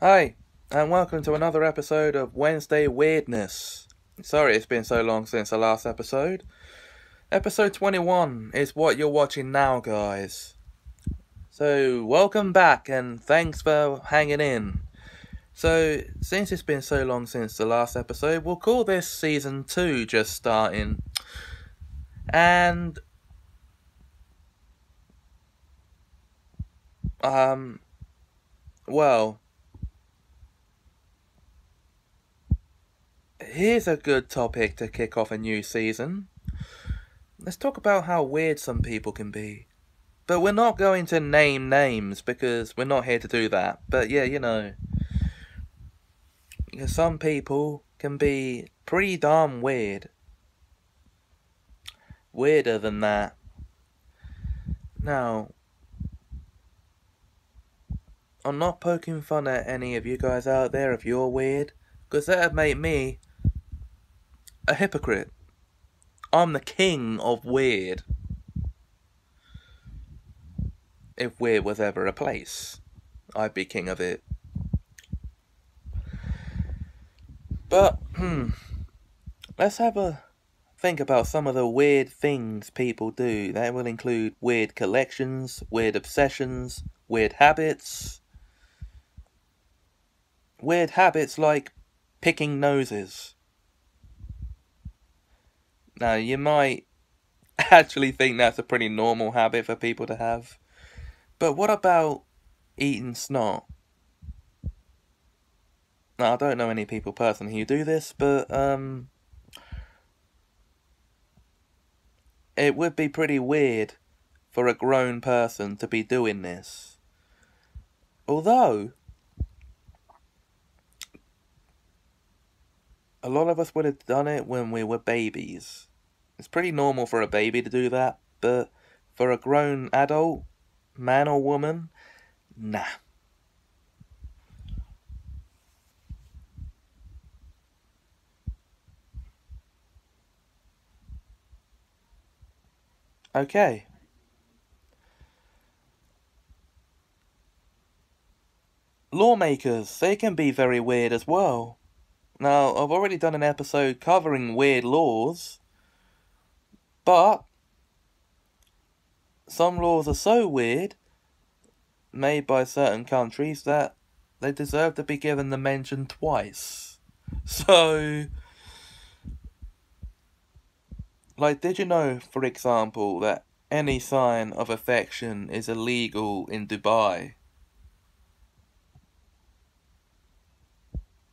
Hi, and welcome to another episode of Wednesday Weirdness. Sorry it's been so long since the last episode. Episode 21 is what you're watching now, guys. So, welcome back and thanks for hanging in. So, since it's been so long since the last episode, we'll call this season 2 just starting. And. Um. Well. Here's a good topic to kick off a new season. Let's talk about how weird some people can be. But we're not going to name names because we're not here to do that. But yeah, you know. Some people can be pretty darn weird. Weirder than that. Now, I'm not poking fun at any of you guys out there if you're weird, because that'd make me a hypocrite. I'm the king of weird. If weird was ever a place, I'd be king of it. But, hmm, let's have a think about some of the weird things people do. That will include weird collections, weird obsessions, weird habits. Weird habits like picking noses. Now, you might actually think that's a pretty normal habit for people to have. But what about eating snot? Now, I don't know any people personally who do this, but um, it would be pretty weird for a grown person to be doing this. Although, a lot of us would have done it when we were babies. It's pretty normal for a baby to do that, but for a grown adult, man or woman, nah. Okay. Lawmakers, they can be very weird as well. Now, I've already done an episode covering weird laws, but some laws are so weird, made by certain countries, that they deserve to be given the mention twice. So, like, did you know, for example, that any sign of affection is illegal in Dubai?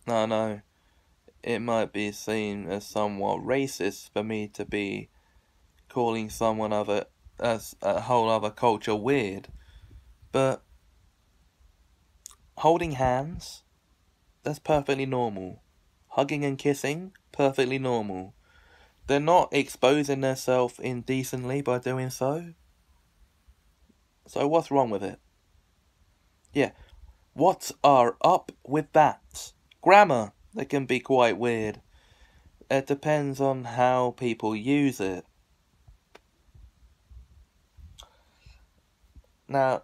No, no it might be seen as somewhat racist for me to be calling someone other as a whole other culture weird, but holding hands, that's perfectly normal. Hugging and kissing, perfectly normal. They're not exposing themselves indecently by doing so. So what's wrong with it? Yeah, what are up with that? Grammar. They can be quite weird. It depends on how people use it. Now,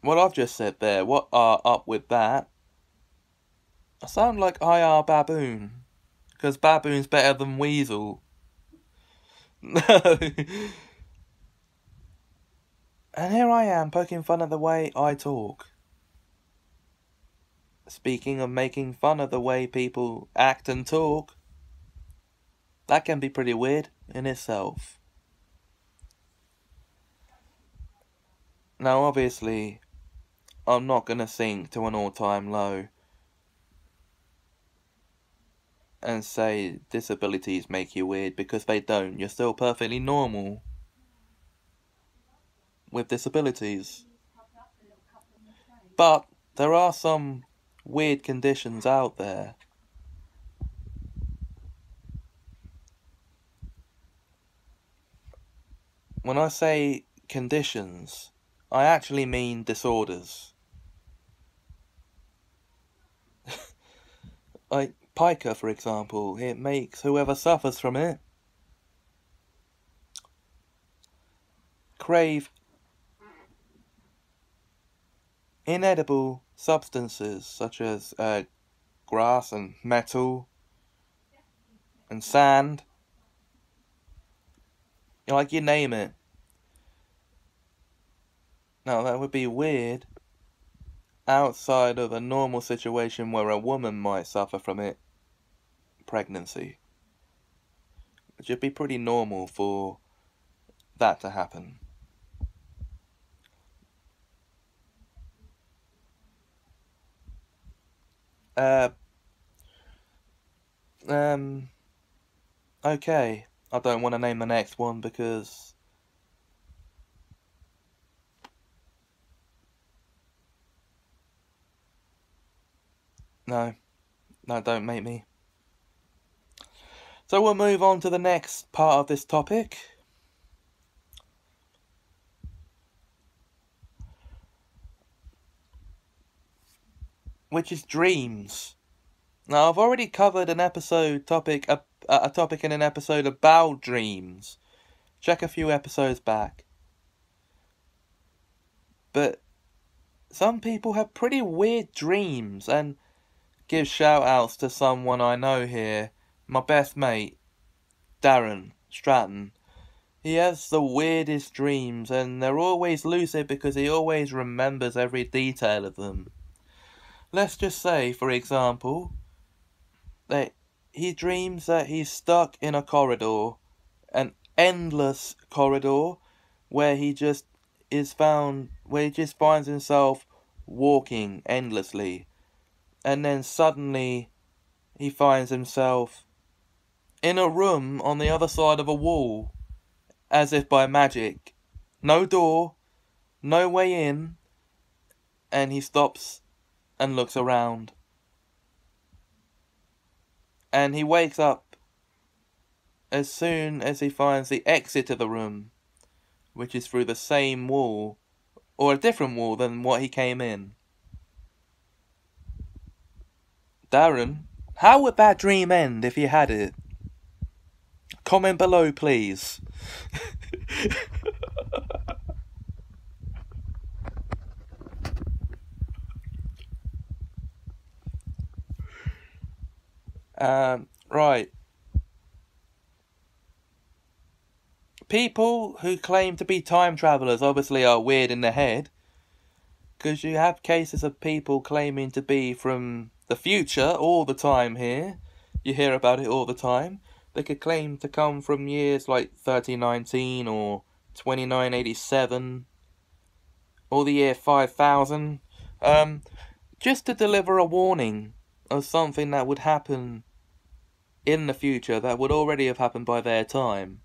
what I've just said there, what are up with that? I sound like IR Baboon. Because Baboon's better than Weasel. No. and here I am poking fun at the way I talk. Speaking of making fun of the way people act and talk, that can be pretty weird in itself. Now, obviously, I'm not going to sink to an all time low and say disabilities make you weird because they don't. You're still perfectly normal with disabilities. But there are some weird conditions out there. When I say conditions, I actually mean disorders. like pica, for example, it makes whoever suffers from it crave inedible substances such as uh, grass and metal and sand. You know, like you name it. Now that would be weird outside of a normal situation where a woman might suffer from it pregnancy. It should be pretty normal for that to happen. Uh, um, okay. I don't want to name the next one because No. No, don't make me. So we'll move on to the next part of this topic. Which is dreams. Now I've already covered an episode topic a, a topic in an episode about dreams. Check a few episodes back. But some people have pretty weird dreams and give shout outs to someone I know here. My best mate, Darren Stratton. He has the weirdest dreams, and they're always lucid because he always remembers every detail of them. Let's just say, for example, that he dreams that he's stuck in a corridor, an endless corridor, where he just is found, where he just finds himself walking endlessly and then suddenly he finds himself in a room on the other side of a wall, as if by magic. No door, no way in, and he stops and looks around. And he wakes up as soon as he finds the exit of the room, which is through the same wall, or a different wall than what he came in. Darren, how would that dream end if you had it? Comment below, please. um, right. People who claim to be time travelers obviously are weird in the head. Because you have cases of people claiming to be from the future all the time here. You hear about it all the time. They could claim to come from years like 1319 or 2987 or the year 5000 um, just to deliver a warning of something that would happen in the future that would already have happened by their time.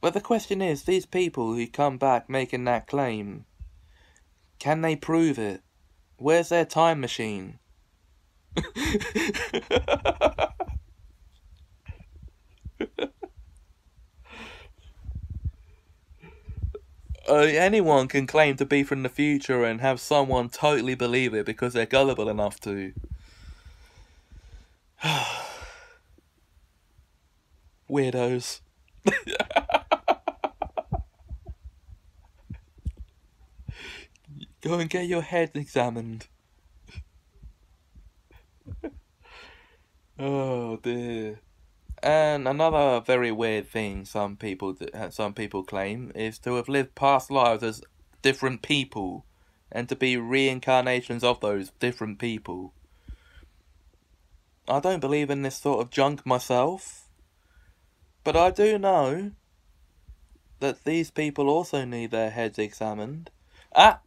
But the question is, these people who come back making that claim, can they prove it? Where's their time machine? uh, anyone can claim to be from the future and have someone totally believe it because they're gullible enough to. Weirdos. Go and get your head examined. oh dear. And another very weird thing some people uh, some people claim is to have lived past lives as different people and to be reincarnations of those different people. I don't believe in this sort of junk myself, but I do know that these people also need their heads examined. Ah,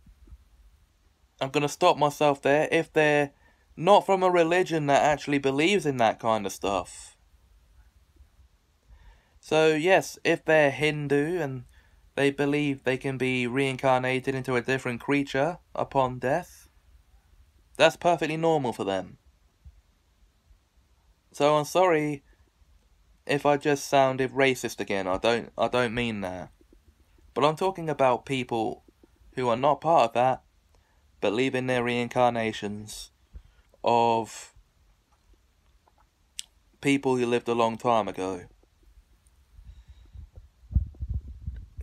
I'm going to stop myself there if they're not from a religion that actually believes in that kind of stuff. So, yes, if they're Hindu and they believe they can be reincarnated into a different creature upon death, that's perfectly normal for them. So I'm sorry if I just sounded racist again. I don't I don't mean that. But I'm talking about people who are not part of that believe in their reincarnations of people who lived a long time ago.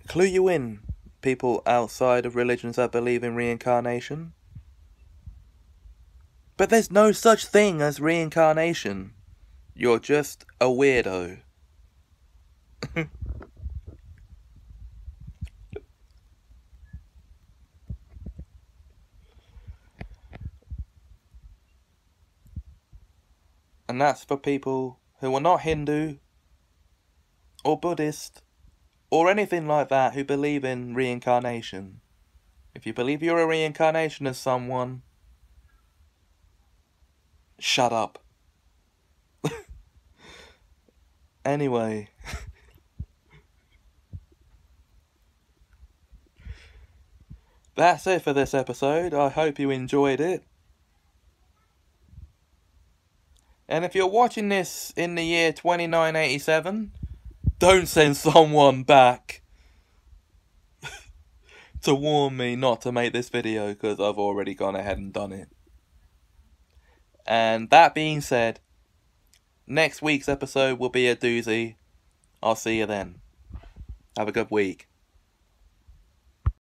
Clue you in. people outside of religions that believe in reincarnation. But there's no such thing as reincarnation. You're just a weirdo. and that's for people who are not Hindu or Buddhist or anything like that who believe in reincarnation. If you believe you're a reincarnation of someone, shut up. Anyway. That's it for this episode. I hope you enjoyed it. And if you're watching this in the year 2987, don't send someone back to warn me not to make this video because I've already gone ahead and done it. And that being said, next week's episode will be a doozy. I'll see you then. Have a good week.